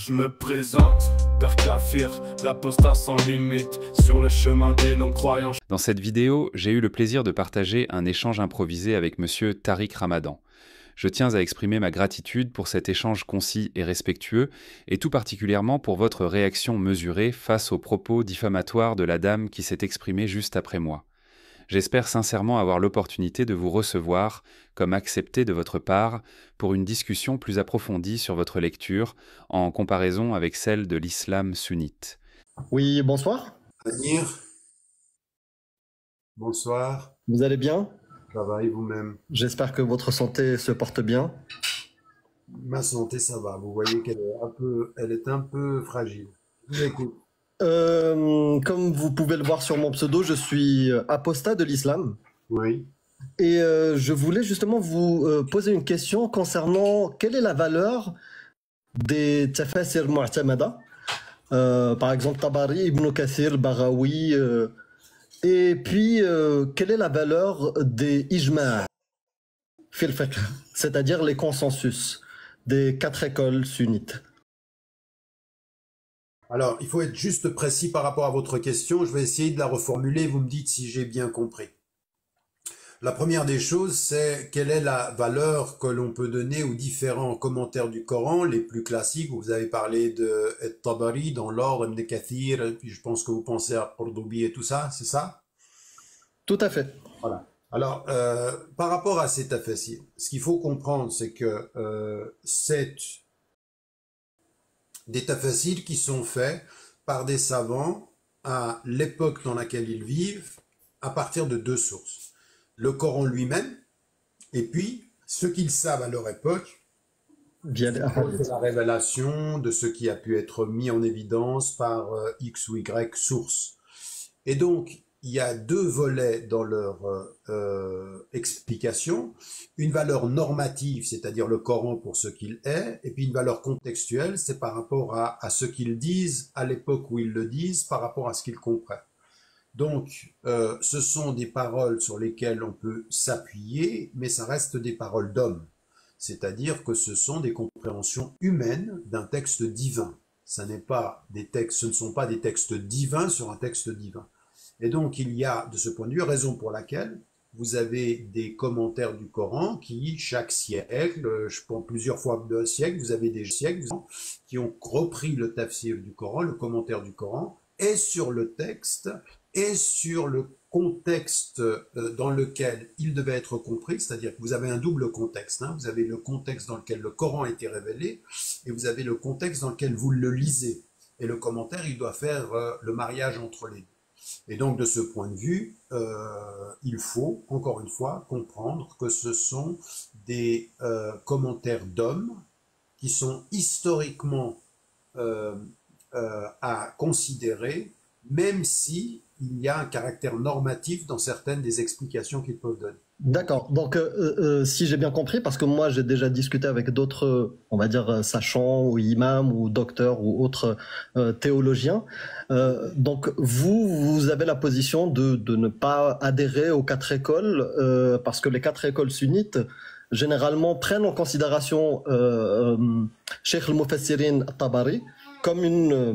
je me présente. Père Kafir, sans limite, sur le chemin des non-croyants. Dans cette vidéo, j'ai eu le plaisir de partager un échange improvisé avec monsieur Tariq Ramadan. Je tiens à exprimer ma gratitude pour cet échange concis et respectueux, et tout particulièrement pour votre réaction mesurée face aux propos diffamatoires de la dame qui s'est exprimée juste après moi. J'espère sincèrement avoir l'opportunité de vous recevoir, comme accepté de votre part, pour une discussion plus approfondie sur votre lecture, en comparaison avec celle de l'islam sunnite. Oui, bonsoir. Anir. Bonsoir. Vous allez bien? Ça va et vous-même? J'espère que votre santé se porte bien. Ma santé, ça va. Vous voyez qu'elle est un peu, elle est un peu fragile. Je vous écoute. Euh, comme vous pouvez le voir sur mon pseudo, je suis apostat de l'islam. Oui. Et euh, je voulais justement vous euh, poser une question concernant quelle est la valeur des tafasir mu'tamada. Euh, par exemple, Tabari, Ibn Kathir, Barawi. euh, et puis, euh, quelle est la valeur des ijma' c'est-à-dire les consensus des quatre écoles sunnites Alors, il faut être juste précis par rapport à votre question. Je vais essayer de la reformuler. Vous me dites si j'ai bien compris. La première des choses, c'est quelle est la valeur que l'on peut donner aux différents commentaires du Coran, les plus classiques. Vous avez parlé de Tabari dans l'ordre, Ibn Kathir, et puis je pense que vous pensez à Qurdubi et tout ça, c'est ça? Tout à fait. Voilà. Alors, euh, par rapport à cet affaire-ci, ce qu'il faut comprendre, c'est que euh, c'est des tafassirs qui sont faits par des savants à l'époque dans laquelle ils vivent, à partir de deux sources. Le Coran lui-même, et puis ce qu'ils savent à leur époque, Bien, la révélation de ce qui a pu être mis en évidence par euh, X ou Y source. Et donc, il y a deux volets dans leur euh, euh, explication. Une valeur normative, c'est-à-dire le Coran pour ce qu'il est, et puis une valeur contextuelle, c'est par rapport à, ce qu'ils disent à l'époque où ils le disent, par rapport à ce qu'ils comprennent. Donc, euh, ce sont des paroles sur lesquelles on peut s'appuyer, mais ça reste des paroles d'hommes. C'est-à-dire que ce sont des compréhensions humaines d'un texte divin. Ça n'est pas des textes, ce ne sont pas des textes divins sur un texte divin. Et donc, il y a, de ce point de vue, raison pour laquelle vous avez des commentaires du Coran qui, chaque siècle, euh, je prends plusieurs fois de siècle, vous avez des siècles qui ont repris le tafsir du Coran, le commentaire du Coran, et sur le texte, et sur le contexte euh, dans lequel il devait être compris, c'est-à-dire que vous avez un double contexte. hein. Vous avez le contexte dans lequel le Coran a été révélé, et vous avez le contexte dans lequel vous le lisez. Et le commentaire, il doit faire euh, le mariage entre les deux. Et donc, de ce point de vue, euh, il faut, encore une fois, comprendre que ce sont des euh, commentaires d'hommes qui sont historiquement euh, à considérer, même si y a un caractère normatif dans certaines des explications qu'ils peuvent donner. D'accord. Donc, euh, euh, si j'ai bien compris, parce que moi j'ai déjà discuté avec d'autres, euh, on va dire, euh, sachants ou imams ou docteurs ou autres euh, théologiens. Euh, donc, vous, vous avez la position de, ne pas adhérer aux quatre écoles, euh, parce que les quatre écoles sunnites, généralement, prennent en considération euh, euh, Sheikh al-Mufassirin Tabari comme une euh,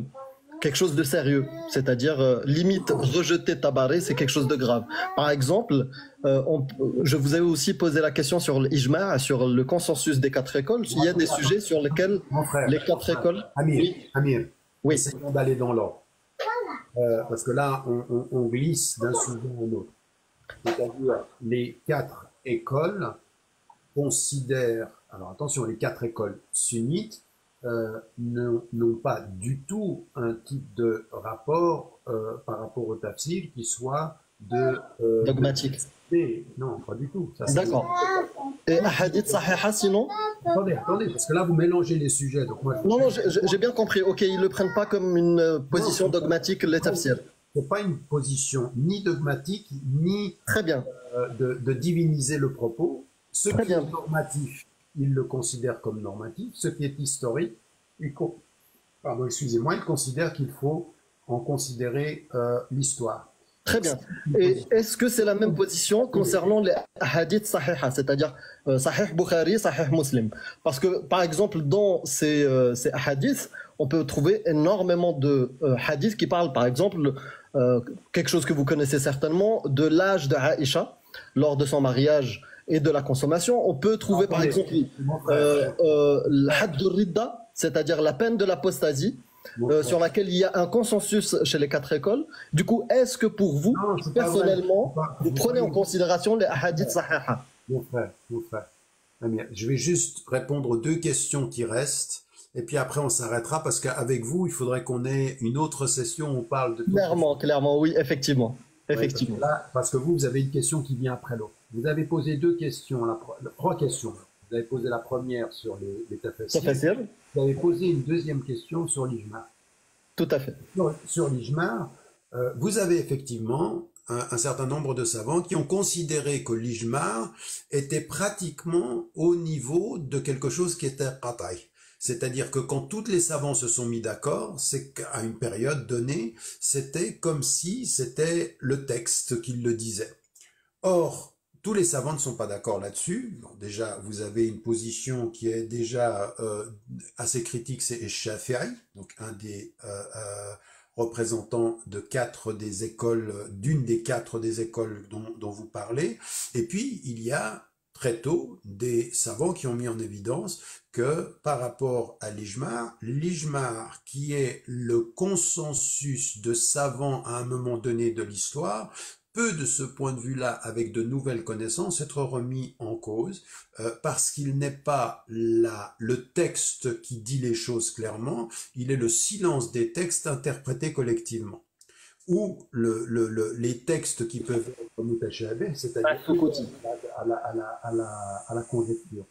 quelque chose de sérieux, c'est-à-dire euh, limite rejeter Tabaré, c'est quelque chose de grave. Par exemple, euh, on- je vous ai aussi posé la question sur l'ijma, sur le consensus des quatre écoles. Il y a des sujets sur lesquels frère, les quatre écoles. Amir, Oui. Amir, Oui. essayons d'aller dans l'ordre. Euh, parce que là, on, on- on glisse d'un sujet à un autre. C'est-à-dire, les quatre écoles considèrent, alors attention, les quatre écoles sunnites euh, n'ont n'ont pas du tout un type de rapport euh, par rapport au tafsir qui soit de... euh, Dogmatique. de- non, pas du tout. D'accord. Et hadith sahiha sinon Attendez, attendez, parce que là, vous mélangez les sujets. Donc moi, je- Non, non, j'ai bien compris. Ok, ils le prennent pas comme une euh, position dogmatique, les tafsirs. c'est pas une position ni dogmatique, ni Très bien. euh, de, de diviniser le propos. Ce Très qui bien. est normatif, il le considère comme normatif. Ce qui est historique, il, co- pardon, excusez-moi, il considère qu'il faut en considérer euh, l'histoire. Très bien. Et est-ce que c'est la même position concernant les hadiths sahiha, c'est-à-dire euh, sahih Bukhari, sahih Muslim? Parce que, par exemple, dans ces, euh, ces hadiths, on peut trouver énormément de euh, hadiths qui parlent, par exemple, euh, quelque chose que vous connaissez certainement, de l'âge de Aïcha lors de son mariage et de la consommation. On peut trouver, par exemple, euh, euh, l'had ridda, c'est-à-dire la peine de l'apostasie, euh, sur laquelle il y a un consensus chez les quatre écoles. Du coup, est-ce que pour vous, Non, personnellement, pas- vous prenez en considération les hadiths sahiha? Mon frère, mon frère. Je vais juste répondre aux deux questions qui restent. Et puis après, on s'arrêtera parce qu'avec vous, il faudrait qu'on ait une autre session où on parle de tout. Clairement, clairement, oui, effectivement. Ouais, Effectivement. parce que là, parce que vous, vous avez une question qui vient après l'autre. Vous avez posé deux questions, la- trois questions. Vous avez posé la première sur les, les tafasirs. Vous avez posé une deuxième question sur l'ijma. Tout à fait. Sur, sur l'ijma, euh, vous avez effectivement un, un certain nombre de savants qui ont considéré que l'ijma était pratiquement au niveau de quelque chose qui était qat'i. C'est-à-dire que quand tous les savants se sont mis d'accord, c'est qu'à une période donnée, c'était comme si c'était le texte qui le disait. Or, tous les savants ne sont pas d'accord là-dessus. Déjà, vous avez une position qui est déjà euh, assez critique, c'est Shafi'i, donc un des euh, euh, représentants de quatre des écoles, d'une des quatre des écoles dont, dont vous parlez. Et puis, il y a très tôt des savants qui ont mis en évidence que par rapport à l'ijmar, l'ijmar qui est le consensus de savants à un moment donné de l'histoire, peut de ce point de vue-là, avec de nouvelles connaissances, être remis en cause, euh, parce qu'il n'est pas la, le texte qui dit les choses clairement, il est le silence des textes interprétés collectivement. Ou le, le, le- les textes qui peuvent être mutashabih, c'est-à-dire à la, à, la, à, la, à la conjecture.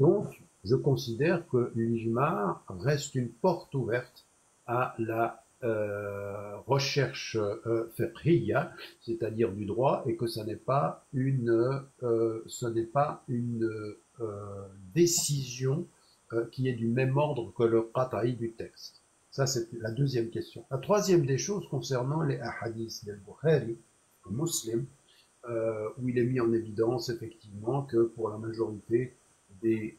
Donc, je considère que l'ijma reste une porte ouverte à la euh, recherche euh, fiqhiyya, c'est-à-dire du droit, et que ce n'est pas une, euh, ce n'est pas une euh, décision euh, qui est du même ordre que le qata'i du texte. Ça, c'est la deuxième question. La troisième des choses concernant les hadiths del Bukhari, le Muslim, où il est mis en évidence effectivement que pour la majorité des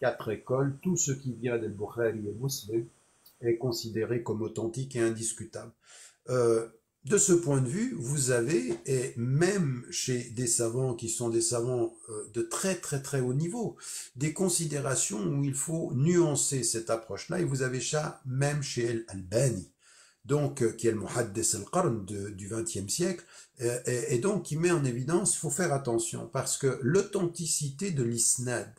quatre écoles, tout ce qui vient del Bukhari et Muslim est considéré comme authentique et indiscutable. Euh, de ce point de vue, vous avez, et même chez des savants qui sont des savants euh, de très très très haut niveau, des considérations où il faut nuancer cette approche-là, et vous avez ça même chez Al-Albani, donc euh, qui est le Muhaddis al-Qarn du XXe siècle, et, et donc qui met en évidence, il faut faire attention, parce que l'authenticité de l'isnad,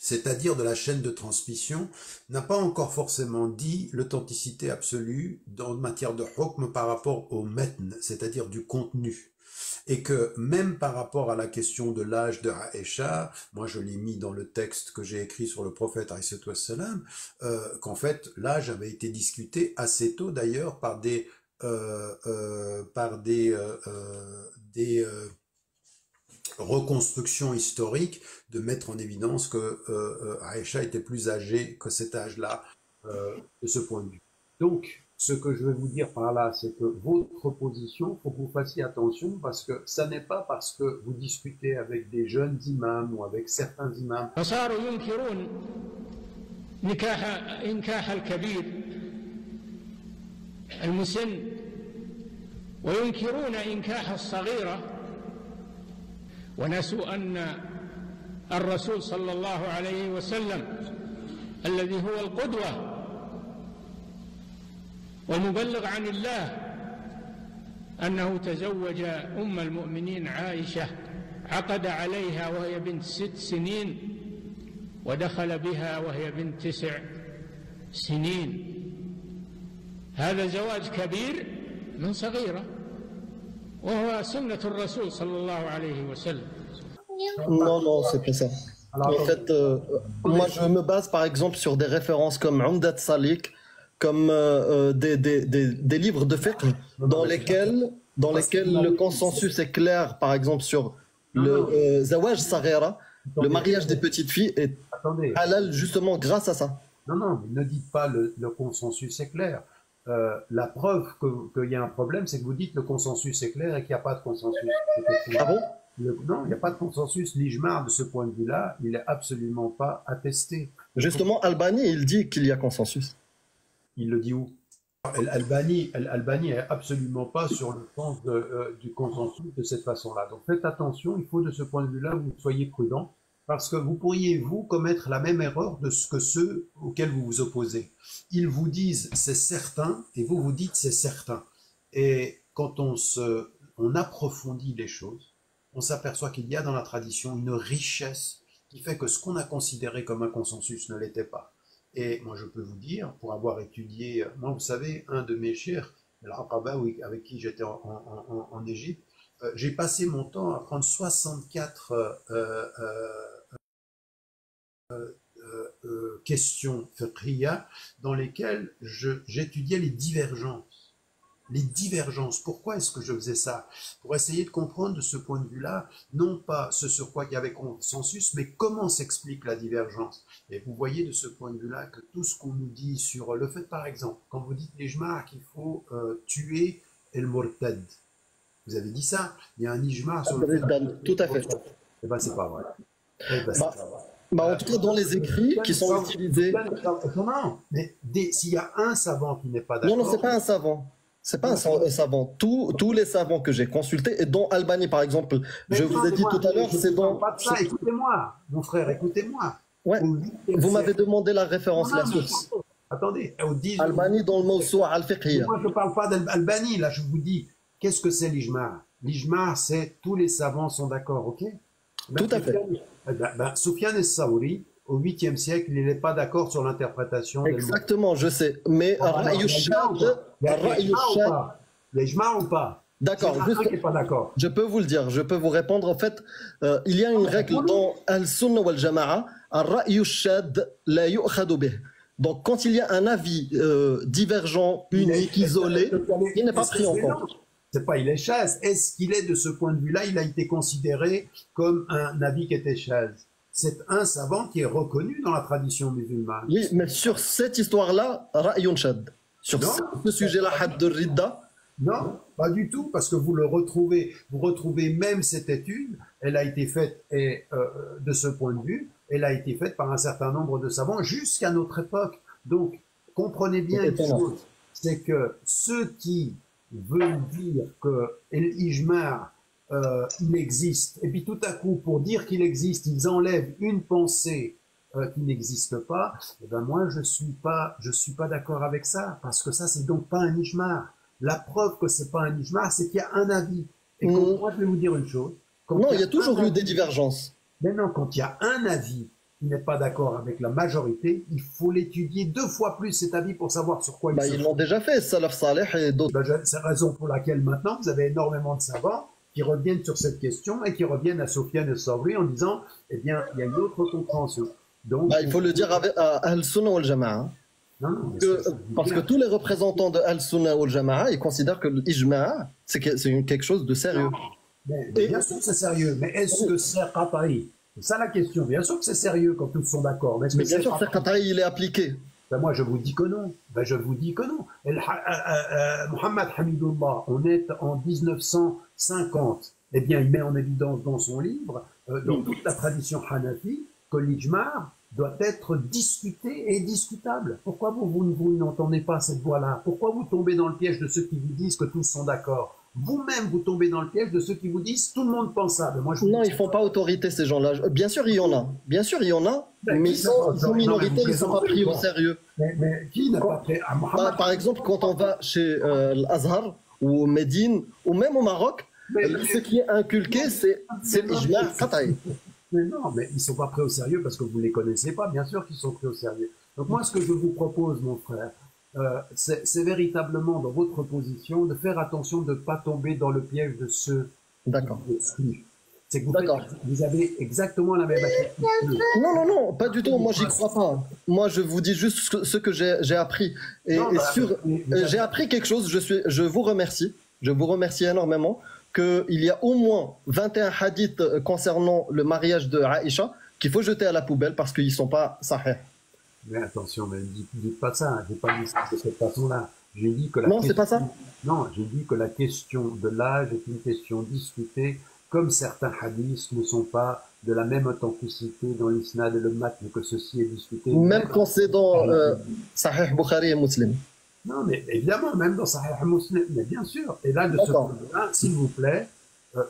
c'est-à-dire de la chaîne de transmission, n'a pas encore forcément dit l'authenticité absolue en matière de hukm par rapport au metn, c'est-à-dire du contenu. Et que même par rapport à la question de l'âge de Aïcha, moi je l'ai mis dans le texte que j'ai écrit sur le prophète salam, euh, qu'en fait l'âge avait été discuté assez tôt d'ailleurs par des euh, euh, par des euh, euh, des euh, reconstructions historiques de mettre en évidence que euh, euh, Aïcha était plus âgée que cet âge-là euh, de ce point de vue. Donc, ce que je vais vous dire par là, c'est que votre position, faut que vous fassiez attention parce que ça n'est pas parce que vous discutez avec des jeunes imams ou avec certains imams فصاروا ينكرون نكاح إنكاح الكبير المسن وينكرون إنكاح الصغيرة ونسوا أن الرسول صلى الله عليه وسلم الذي هو القدوة والمبلغ عن الله أنه تزوج أم المؤمنين عائشة عقد عليها وهي بنت ست سنين ودخل بها وهي بنت تسع سنين. هذا زواج كبير من صغيرة. وهو سنة الرسول صلى الله عليه وسلم Non, non, c'est pas ça. Alors, En fait, euh, moi, je me base par exemple sur des références comme Umdat Salik, comme euh, euh, des, des, des, des livres de fiqh dans lesquels, dans lesquels le consensus est clair, par exemple sur le euh, Zawaj Saghera, le mariage des petites filles est attendez, halal justement grâce à ça. non, non, mais ne dites pas le, le consensus est clair. Euh, la preuve qu'il y a un problème, c'est que vous dites le consensus est clair et qu'il n'y a pas de consensus. Ah bon? Le- non, il n'y a pas de consensus. L'ijmar, de ce point de vue-là, il est absolument pas attesté. Justement, Albani, il dit qu'il y a consensus. Il le dit où? L'Albanie Albanie est absolument pas sur le sens de, euh, du consensus de cette façon-là. Donc faites attention, il faut de ce point de vue-là, vous soyez prudent, parce que vous pourriez, vous, commettre la même erreur de ce que ceux auxquels vous vous opposez. Ils vous disent c'est certain, et vous vous dites c'est certain. Et quand on, se, on approfondit les choses, on s'aperçoit qu'il y a dans la tradition une richesse qui fait que ce qu'on a considéré comme un consensus ne l'était pas. Et moi, je peux vous dire, pour avoir étudié, moi, vous savez, un de mes chers, l'Aqaba, avec qui j'étais en, Égypte, euh, j'ai passé mon temps à prendre 64 euh, euh, questions fiqhiyya dans lesquelles j'étudiais les divergences les divergences. Pourquoi est-ce que je faisais ça? Pour essayer de comprendre de ce point de vue-là, non pas ce sur quoi il y avait consensus, mais comment s'explique la divergence. Et vous voyez de ce point de vue-là que tout ce qu'on nous dit sur le fait, par exemple, quand vous dites les qu'il faut euh, tuer El Mortad, vous avez dit ça? Il y a un ijma sur le fait. Tout à fait. Eh ben, c'est pas vrai. Eh ben, bah, bah, en tout cas, dans les écrits qui sont utilisés. Non, mais s'il y a un savant qui n'est pas d'accord. Non, non, c'est pas un savant. C'est pas un, savant. Tous, tous les savants que j'ai consultés, et dont Albanie par exemple, je vous ai dit tout à l'heure, c'est dans. Écoutez-moi, mon frère, écoutez-moi. Ouais. Vous m'avez demandé la référence, la source. Attendez, Albanie dans le mot al fiqhiyya. Moi, je ne parle pas d'Albanie, là, je vous dis, qu'est-ce que c'est l'ijma? L'ijma, c'est tous les savants sont d'accord, ok? Tout à fait. Eh ben, ben, Soufiane et Saouri, au 8e siècle, il n'est pas d'accord sur l'interprétation. Exactement, je sais. Mais il y a ou pas? D'accord, je peux vous le dire, je peux vous répondre. En fait, euh, il y a une règle dans Al-Sunnah wal Jama'a, Donc, quand il y a un avis euh, divergent, unique, isolé, il n'est pas pris en compte. C'est pas il est chaise. Est-ce qu'il est de ce point de vue-là, il a été considéré comme un avis qui était chaise c'est un savant qui est reconnu dans la tradition musulmane. Oui, mais sur cette histoire-là, Ra'yun Shad. Sur ce sujet-là, Had de Ridda? Non, pas du tout, parce que vous le retrouvez, vous retrouvez même cette étude, elle a été faite et, euh, de ce point de vue, elle a été faite par un certain nombre de savants jusqu'à notre époque. Donc, comprenez bien une chose, c'est que ceux qui veulent dire que l'ijma euh, il existe. Et puis tout à coup, pour dire qu'il existe, ils enlèvent une pensée euh, qui n'existe pas. Et eh ben moi, je suis pas, je suis pas d'accord avec ça, parce que ça, c'est donc pas un ijma. La preuve que c'est pas un ijma, c'est qu'il y a un avis. Et quand, mm. moi, je vais vous dire une chose. non, il y a, toujours eu des divergences. Mais non, quand il y a un avis qui n'est pas d'accord avec la majorité, il faut l'étudier deux fois plus cet avis pour savoir sur quoi il bah, Ils l'ont déjà fait, Salaf Saleh et d'autres. Ben, c'est la raison pour laquelle maintenant vous avez énormément de savants qui reviennent sur cette question et qui reviennent à Sofiane Sabri en disant, eh bien, il y a une autre compréhension. Donc, bah, il faut le dire à Al-Sunnah wal Jama'a. Hein. parce que tous les représentants de Al-Sunnah wal Jama'a, ils considèrent que l'Ijma, c'est quelque chose de sérieux. bien sûr que c'est sérieux, mais est-ce que c'est Qatari? C'est ça la question. Bien sûr que c'est sérieux quand tous sont d'accord. Mais, mais bien sûr, c'est Qatari, il est appliqué. Ben moi, je vous dis que non. Ben je vous dis que non. Euh, euh, euh, Mohamed Hamidullah, on est en 1950. Eh bien, il met en évidence dans son livre, dans toute la tradition hanafi, que l'ijma doit être discuté et discutable. Pourquoi vous, vous, vous n'entendez pas cette voix-là? Pourquoi vous tombez dans le piège de ceux qui vous disent que tous sont d'accord? Vous-même vous tombez dans le piège de ceux qui vous disent tout le monde pense ça. Moi, je non, ils font pas autorité ces gens-là. Bien sûr, il y en a. Bien sûr, il y en a. Ben, mais ils sont, ils minorités, ils ne sont pas pris au sérieux. Mais, qui n'a pas pris bah, Par exemple, quand on va chez euh, l'Azhar ou au Médine ou même au Maroc, ce qui est inculqué, c'est l'ijma Mais non, mais ils ne sont pas pris au sérieux parce que vous ne les connaissez pas. Bien sûr qu'ils sont pris au sérieux. Donc moi, ce que je vous propose, mon frère, euh, c'est véritablement dans votre position de faire attention de ne pas tomber dans le piège de ceux D'accord. C'est que vous, vous, avez exactement la même attitude. Non, non, non, pas du tout. Moi, j'y crois pas. Moi, je vous dis juste ce que j'ai appris. Et, sur, j'ai appris quelque chose. Je suis, je vous remercie. Je vous remercie énormément qu'il y a au moins 21 hadiths concernant le mariage de Aïcha qu'il faut jeter à la poubelle parce qu'ils sont pas sahih. Mais attention, mais ne dites, pas ça. J'ai pas dit ça de cette façon-là. J'ai dit que la non, c'est pas ça. Non, j'ai dit que la question de l'âge est une question discutée, comme certains hadiths ne sont pas de la même authenticité dans l'isnad et le matn que ceci est discuté. Même quand c'est dans euh, Sahih Bukhari et Muslim. Non, mais évidemment, même dans Sahih Muslim, mais bien sûr. Et là, de ce point de vue-là, s'il vous plaît,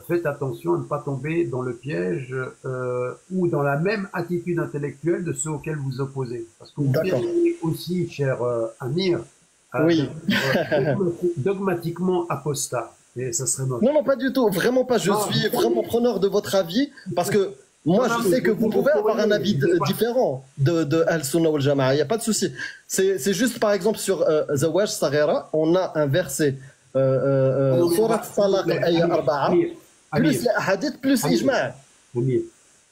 faites attention à ne pas tomber dans le piège euh, ou dans la même attitude intellectuelle de ceux auxquels vous opposez. Parce que vous pouvez aussi, cher euh, Amir, oui. dogmatiquement apostat. Et ça serait Non, non, pas du tout. Vraiment pas. Je suis vraiment preneur de votre avis parce que moi, je sais que vous pouvez avoir un avis différent de, de Al-Sunnah al Jama'a. Il n'y a pas de souci. C'est juste, par exemple, sur The Wash Saghera, on a un verset Surat Talaq, ayah 4, plus les hadiths, plus ijma'.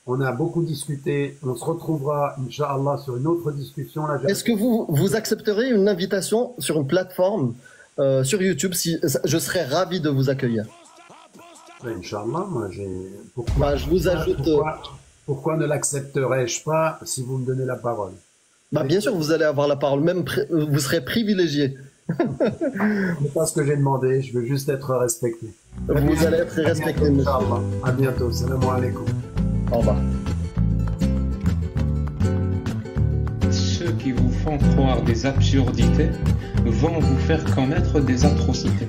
On a beaucoup discuté. On se retrouvera, Inch'Allah, sur une autre discussion. Est-ce que vous, vous accepterez une invitation sur une plateforme euh, sur YouTube si, Je serais ravi de vous accueillir? Inch'Allah, moi j'ai. Pourquoi, bah, je vous ajoute. Pourquoi, pourquoi ne l'accepterais-je pas si vous me donnez la parole? Bah, Bien sûr, vous allez avoir la parole. Même vous serez privilégié. C'est pas ce que j'ai demandé, je veux juste être respecté. Vous allez être respecté, monsieur. À bientôt, salam alaikum. Au revoir. Ceux qui vous font croire des absurdités vont vous faire commettre des atrocités.